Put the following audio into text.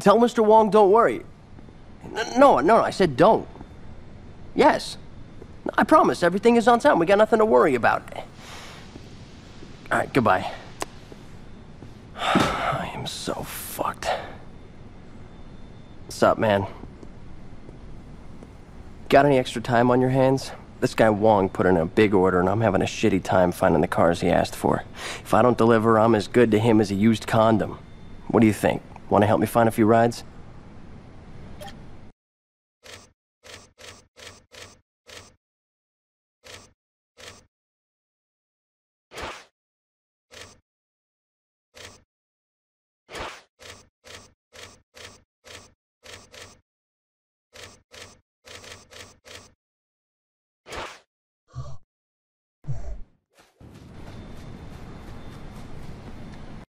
tell Mr. Wong don't worry. No, no, no, I said don't. Yes. I promise, everything is on time. We got nothing to worry about. All right, goodbye. I am so fucked. What's up, man? Got any extra time on your hands? This guy Wong put in a big order, and I'm having a shitty time finding the cars he asked for. If I don't deliver, I'm as good to him as a used condom. What do you think? Want to help me find a few rides?